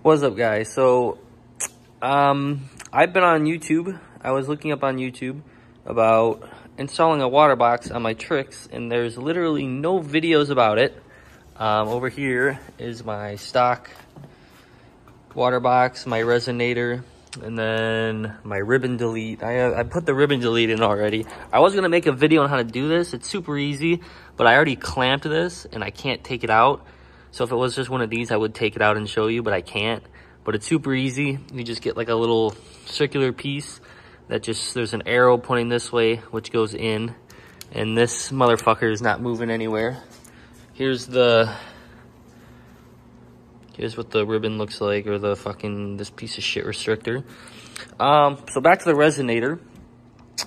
What's up, guys? So, um, I've been on YouTube. I was looking up on YouTube about installing a water box on my Trixx, and there's literally no videos about it. Um, over here is my stock water box, my resonator, and then my ribbon delete. I, I put the ribbon delete in already. I was gonna make a video on how to do this. It's super easy, but I already clamped this and I can't take it out. So if it was just one of these, I would take it out and show you, but I can't. But it's super easy. You just get like a little circular piece that just, there's an arrow pointing this way, which goes in. And this motherfucker is not moving anywhere. Here's the, here's what the ribbon looks like, or the fucking, this piece of shit restrictor. Um, so back to the resonator.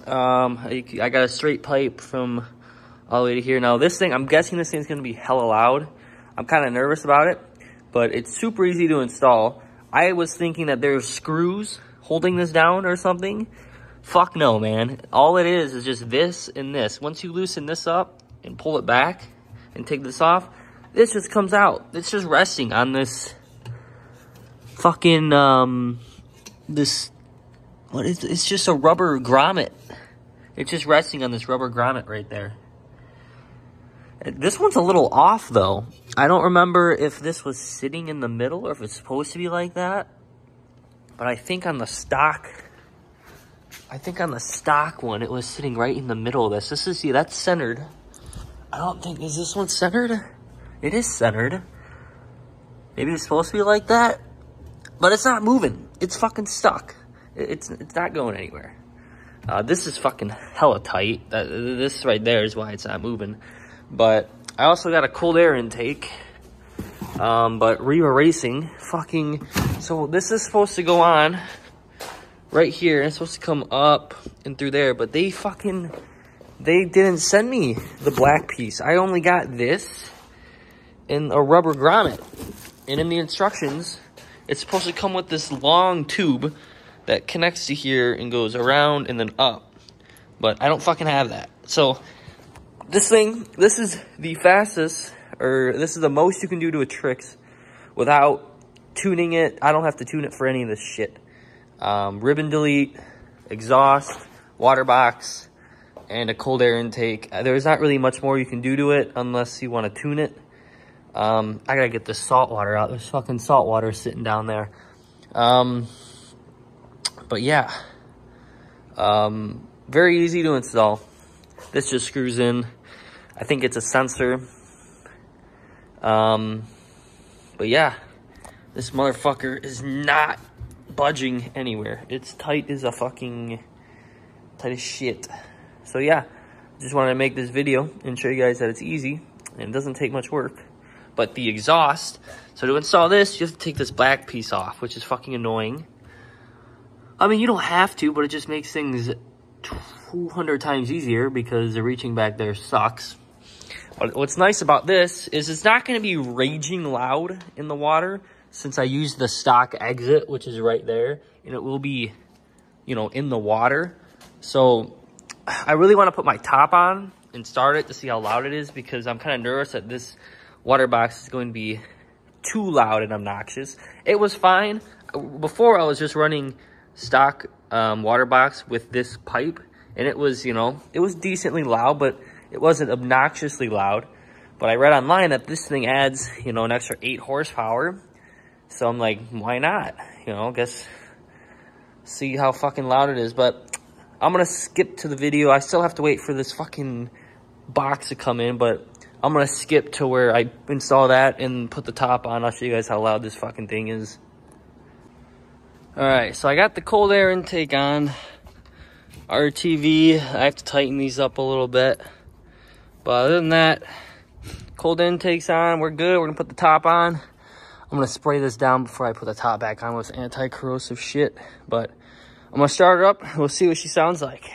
Um, I, I got a straight pipe from all the way to here. Now this thing, I'm guessing this thing's gonna be hella loud. I'm kind of nervous about it, but it's super easy to install. I was thinking that there's screws holding this down or something. Fuck no, man. All it is is just this and this. Once you loosen this up and pull it back and take this off, this just comes out. It's just resting on this fucking, um, this, what is, it's just a rubber grommet. It's just resting on this rubber grommet right there. This one's a little off though. I don't remember if this was sitting in the middle or if it's supposed to be like that. But I think on the stock, I think on the stock one, it was sitting right in the middle of this. This is, see, that's centered. I don't think, is this one centered? It is centered. Maybe it's supposed to be like that, but it's not moving. It's fucking stuck. It's, it's not going anywhere. Uh, this is fucking hella tight. That, this right there is why it's not moving. But I also got a cold air intake. Um, but Riva Racing, fucking, so this is supposed to go on right here. It's supposed to come up and through there, but they fucking, they didn't send me the black piece. I only got this in a rubber grommet. And in the instructions, it's supposed to come with this long tube that connects to here and goes around and then up. But I don't fucking have that. So this thing, this is the fastest, or this is the most you can do to a Trixx without tuning it. I don't have to tune it for any of this shit. Um, ribbon delete, exhaust, water box, and a cold air intake. Uh, there's not really much more you can do to it unless you want to tune it. Um, I gotta get the salt water out. There's fucking salt water sitting down there. Um, but yeah, um, very easy to install. This just screws in. I think it's a sensor. Um, but yeah, this motherfucker is not budging anywhere. It's tight as a fucking, tight as shit. So yeah, just wanted to make this video and show you guys that it's easy and it doesn't take much work. But the exhaust, so to install this, you have to take this black piece off, which is fucking annoying. I mean, you don't have to, but it just makes things 200 times easier because the reaching back there sucks. What's nice about this is it's not going to be raging loud in the water since I use the stock exit, which is right there, and it will be, you know, in the water. So I really want to put my top on and start it to see how loud it is because I'm kind of nervous that this water box is going to be too loud and obnoxious. It was fine. Before I was just running stock um, water box with this pipe and it was, you know, it was decently loud, but it wasn't obnoxiously loud. But I read online that this thing adds, you know, an extra 8 horsepower. So I'm like, why not? You know, guess see how fucking loud it is. But I'm going to skip to the video. I still have to wait for this fucking box to come in. But I'm going to skip to where I install that and put the top on. I'll show you guys how loud this fucking thing is. Alright, so I got the cold air intake on. RTV, I have to tighten these up a little bit. But other than that, cold intake's on, we're good. We're gonna put the top on. I'm gonna spray this down before I put the top back on with anti-corrosive shit. But I'm gonna start her up, we'll see what she sounds like.